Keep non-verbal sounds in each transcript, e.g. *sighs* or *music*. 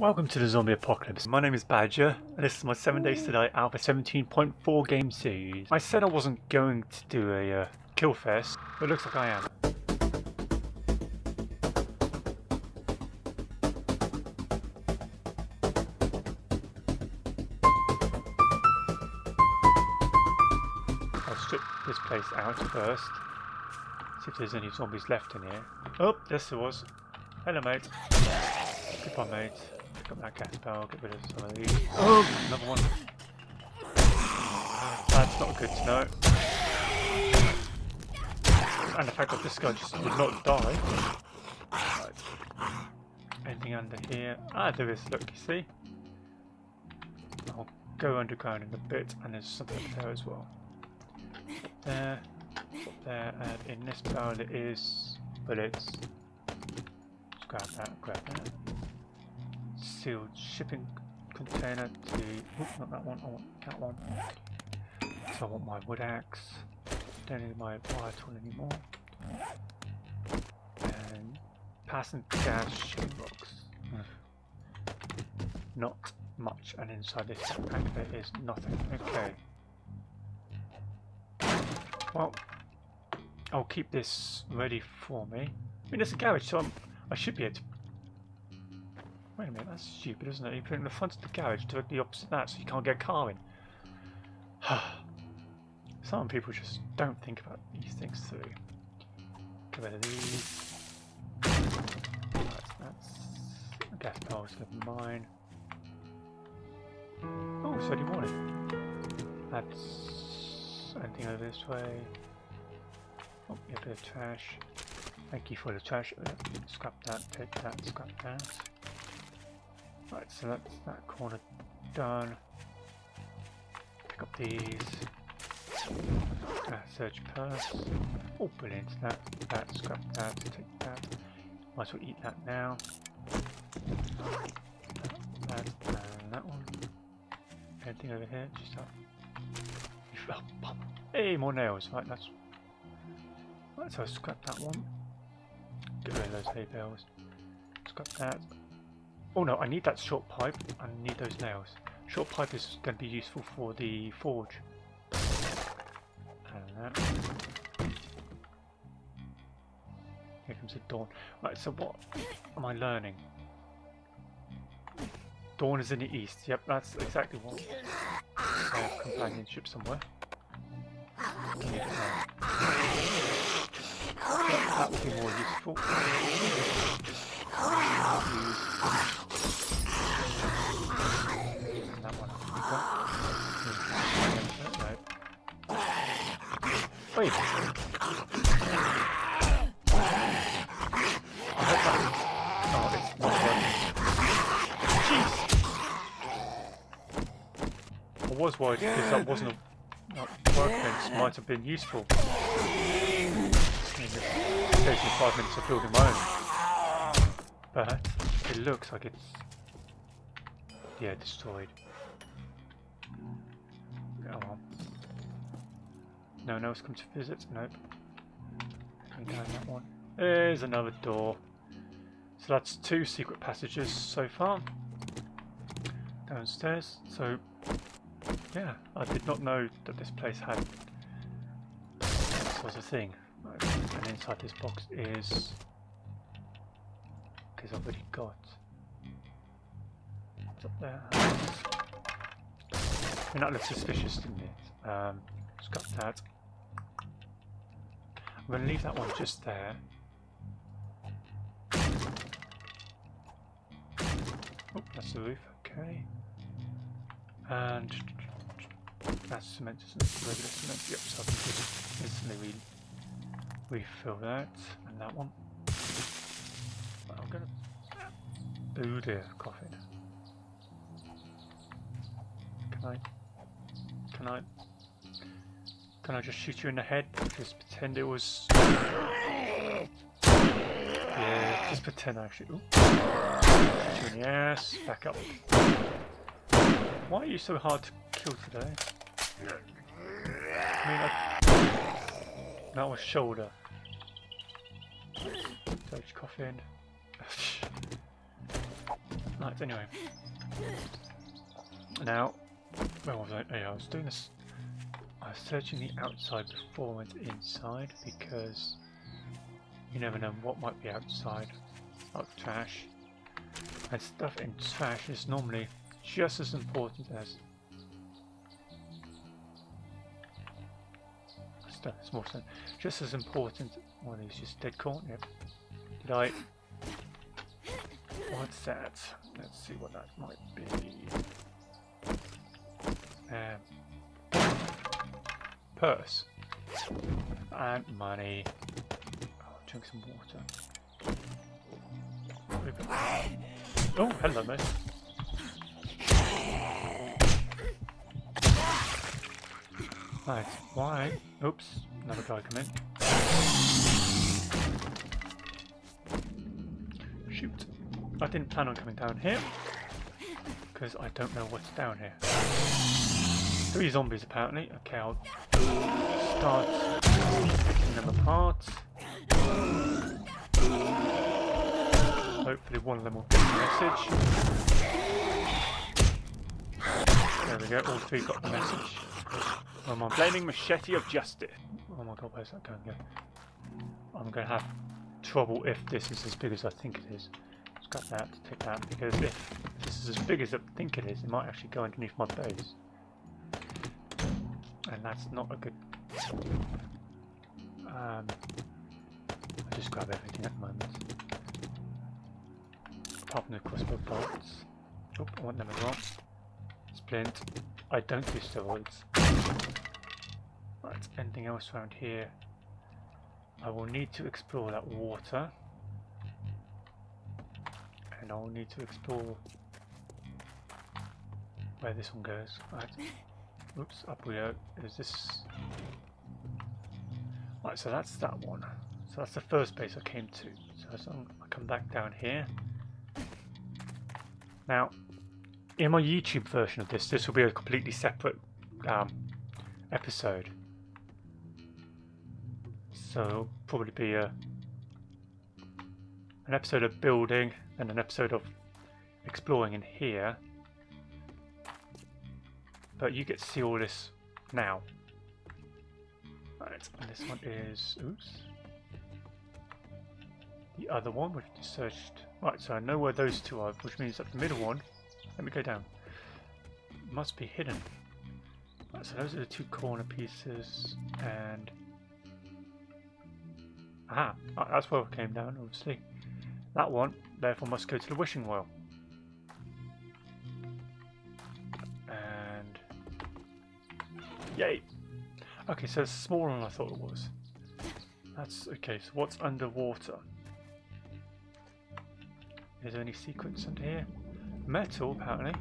Welcome to the Zombie Apocalypse. My name is Badger, and this is my 7 Days to Die Alpha 17.4 game series. I said I wasn't going to do a uh, kill fest, but it looks like I am. I'll strip this place out first. See if there's any zombies left in here. Oh, yes there was. Hello mate. Goodbye mate. Up that gas barrel, get rid of some of these. Oh, another one. That's not good to know. And the fact that this guy just did not die. Right. Anything under here? Ah, there is, look, you see? I'll go underground in a bit, and there's something up there as well. There, there, and in this barrel it is bullets. Grab that, grab that sealed shipping container to, oops, not that one, I want that one. So I want my wood axe, don't need my wire tool anymore. And passing gas shipping box. Hmm. Not much, and inside this backpack there is nothing. Okay. Well, I'll keep this ready for me. I mean, it's a garage, so I'm, I should be able to Wait a minute, that's stupid, isn't it? You put it in the front of the garage, directly opposite that, so you can't get a car in. *sighs* Some people just don't think about these things through. Get rid of these. That's, that's a gas barrel's never mine. Oh, early morning. That's anything over this way. Oh, yeah, a bit of trash. Thank you for the trash. Uh, scrap that, take that, scrap that. Right, so that's that corner done. Pick up these. Uh, search purse. Oh, brilliant. That, that, scrap that, take that. Might as well eat that now. That, and that one. Anything over here? Just that. Oh, *laughs* hey, more nails. Right, that's. Right, so I scrap that one. Get rid of those hay bales. Scrap that. Oh no, I need that short pipe. I need those nails. Short pipe is going to be useful for the forge. Here comes the dawn. Right, so what am I learning? Dawn is in the east. Yep, that's exactly what. Have companionship somewhere. That would be more useful. Wait. I was worried because that wasn't a workbench might have been useful. It takes me five minutes of building my own. But it looks like it's yeah destroyed. No one else come to visit? Nope. down that one. There's another door. So that's two secret passages so far. Downstairs. So, yeah, I did not know that this place had this of thing. And inside this box is... Because I've already got... What's up there? I mean, that looks suspicious, didn't it? Um, got that. I'm going to leave that one just there. Oh, that's the roof, okay. And that's cement, isn't it? Regular cement. Yep, so I can just instantly re refill that. And that one. I'm going to... Oh dear, coffin. Can I... Can I... Can I just shoot you in the head? Just pretend it was... Yeah, just pretend actually. Shoot you in the ass. Back up. Why are you so hard to kill today? I mean, I... That was shoulder. Dodge coffin. *laughs* Right, anyway. Now, where was I? Yeah, I was doing this. Was searching the outside before I went inside because you never know what might be outside of trash. And stuff in trash is normally just as important as stuff. It's more so just as important. One is just dead corn. Yep. Did I? What's that? Let's see what that might be. Um, purse and money. Oh, drink some water. Oh, hello, mate. Right, why? Oops, another guy come in. Shoot. I didn't plan on coming down here, because I don't know what's down here. Three zombies apparently. Okay, I'll start picking them apart. Hopefully one of them will get the message. There we go, all three got the message. Oh I'm on flaming machete of justice. Oh my god, where's that going? I'm going to have trouble if this is as big as I think it is. Scrap that, take that, because if this is as big as I think it is, it might actually go underneath my base. And that's not a good... Um, I just grab everything at the moment. Apart from the crossbow bolts. Oh, I want them as well. Splint. I don't do steroids. Right, anything else around here? I will need to explore that water. And I'll need to explore where this one goes. Right. *laughs* Oops, up we go. Is this... Right, so that's that one. So that's the first base I came to. So I come back down here. Now, in my YouTube version of this, this will be a completely separate um, episode. So probably be a an episode of building and an episode of exploring in here. But you get to see all this now. Right, and this one is oops. The other one which is searched right, so I know where those two are, which means that the middle one let me go down. Must be hidden. Right, so those are the two corner pieces and Aha, that's where I came down, obviously. That one, therefore, must go to the wishing well. Yay! Okay, so it's smaller than I thought it was. That's... okay, so what's underwater? Is there any sequence under here? Metal, apparently.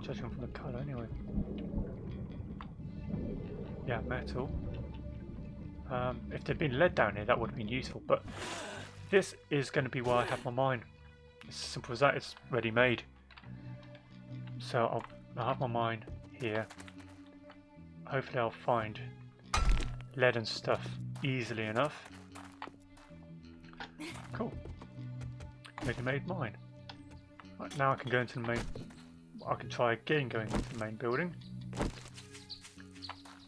Judging from the colour, anyway. Yeah, metal. Um, if there'd been lead down here, that would have been useful, but this is going to be where I have my mine. It's as simple as that, it's ready made. So I'll, I'll have my mine here. Hopefully I'll find lead and stuff easily enough. Cool. Ready made mine. Right, now I can go into the main... I can try again going into the main building.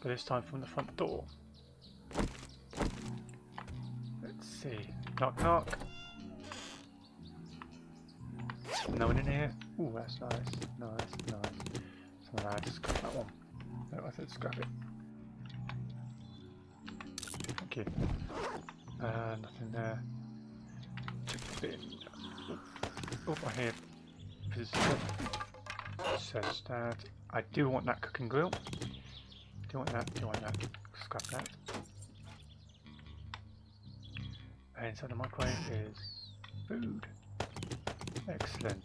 But this time from the front door. Let's see. Knock knock. No one in here? Ooh, that's nice. Nice, nice. So I just grab that one. No, I said scrap it. Thank you. Uh, nothing there. I hear visitor. Says that. I do want that cooking grill. Do you want that? Do you want that? Scrap that. And inside the microwave is food. Excellent.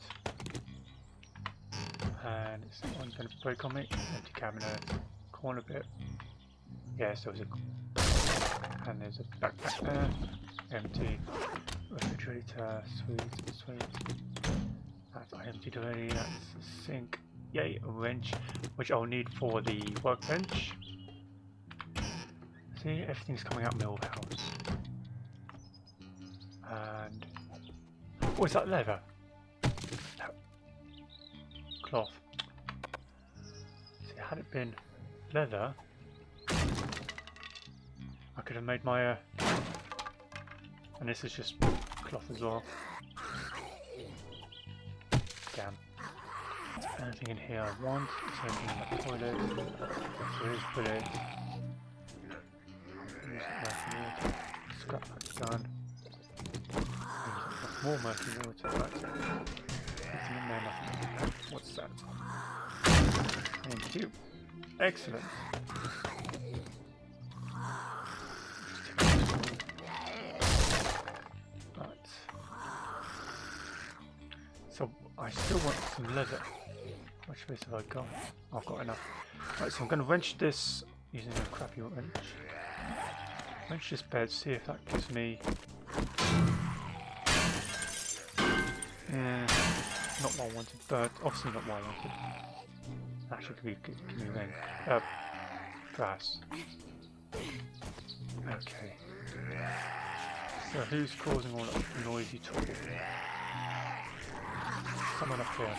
And someone going to break on me? Empty cabinet, corner bit. Yes, there was a. And there's a backpack there. Empty. Refrigerator, sweet, sweet. That's emptied already. That's a sink. Yay, a wrench, which I'll need for the workbench. See, everything's coming out my old house and Oh, is that leather? Had it been leather, I could have made my, uh, and this is just cloth as well. Damn. Anything in here I want? Is anything in the toilet? There is bullets. Scrap gun. More murky water. What's that? Thank you. Excellent. Right. So I still want some leather. Which space have I got? I've got enough. Right, so I'm going to wrench this using a crappy wrench. Wrench this bed, see if that gives me... Yeah, not what I wanted, but obviously not what I wanted. Actually, could be give me ring. Uh, brass. Okay. So who's causing all that noisy talking? Someone up here.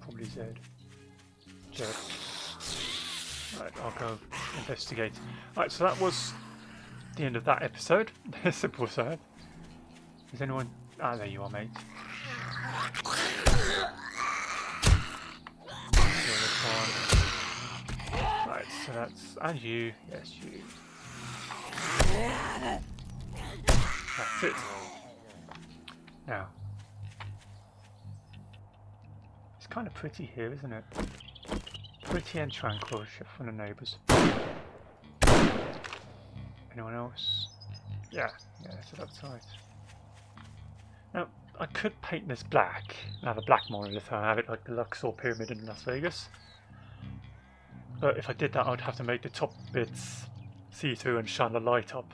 Probably Zed. Jed. Right, I'll go investigate. Right, so that was the end of that episode. *laughs* Simple side. Is anyone... Ah, there you are, mate. So that's... And you. Yes, you. That's it. Now. It's kind of pretty here, isn't it? Pretty and tranquil, except from the neighbours. Anyone else? Yeah, yeah, it's outside. Now, I could paint this black, and have a black monolith and have it like the Luxor Pyramid in Las Vegas. But if I did that, I'd have to make the top bits see-through and shine the light up.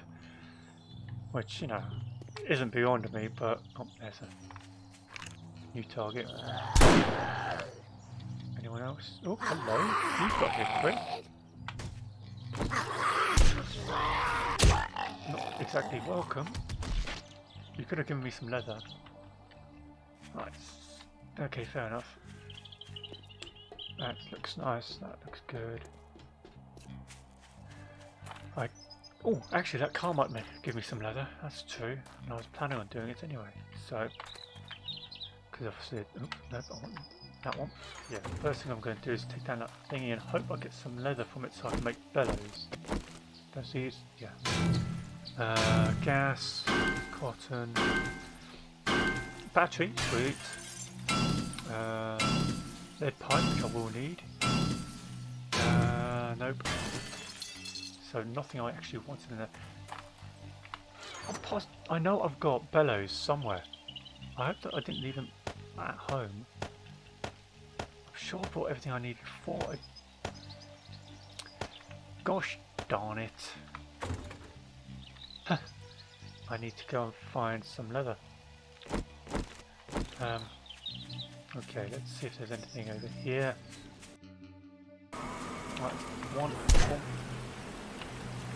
Which, you know, isn't beyond me, but... Oh, there's a new target. *sighs* Anyone else? Oh, hello. You've got here quick. Not exactly welcome. You could have given me some leather. Right. Okay, fair enough. That looks nice. That looks good. I. Oh, actually, that car might give me some leather. That's true. And I was planning on doing it anyway. So, because obviously, oops, no, I want that one. Yeah. First thing I'm going to do is take down that thingy and hope I get some leather from it so I can make bellows. Does these? Yeah. Uh, gas, cotton, battery, sweet. Uh, lead pipe, which I will need. Uh, nope. So nothing I actually wanted in there. I know I've got bellows somewhere. I hope that I didn't leave them at home. I'm sure I brought everything I needed for it. Gosh darn it. I need to go and find some leather. Um, okay, let's see if there's anything over here. Right, one, one.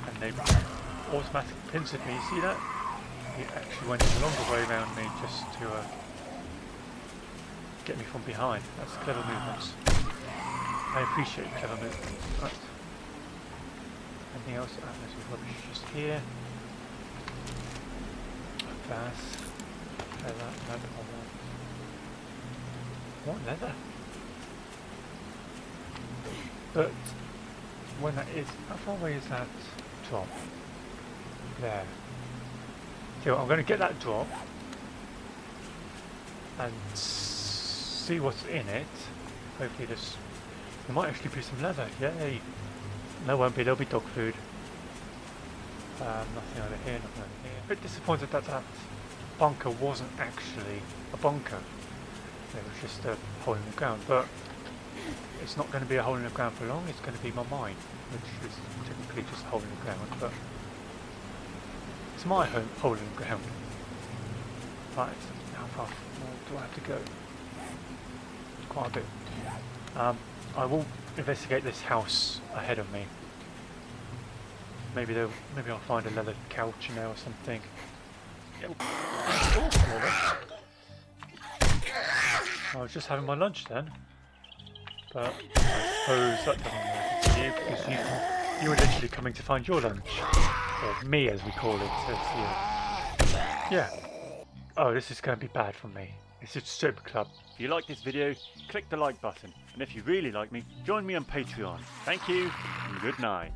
And they automatically pincered me, you see that? He actually went a longer way around me just to uh, get me from behind. That's clever movements. I appreciate clever movements. Right. Anything else? Ah, there's rubbish just here. Leather, leather, What leather? But when that is, how far away is that drop? There. So I'm going to get that drop and see what's in it. Hopefully this, there might actually be some leather, yay! No won't be, there'll be dog food. Um, nothing over here, nothing over here. A bit disappointed that that bunker wasn't actually a bunker. It was just a hole in the ground, but it's not going to be a hole in the ground for long, it's going to be my mind, which is typically just a hole in the ground, but it's my home, hole in the ground. Right, how far do I have to go? Quite a bit. Um, I will investigate this house ahead of me Maybe they'll maybe I'll find a leather couch in there or something. Yeah, oh, I was just having my lunch then. But I suppose that doesn't matter to you because you, you were literally coming to find your lunch. Or me as we call it. Yeah. Oh, this is going to be bad for me. It's a strip club. If you like this video, click the like button. And if you really like me, join me on Patreon. Thank you and good night.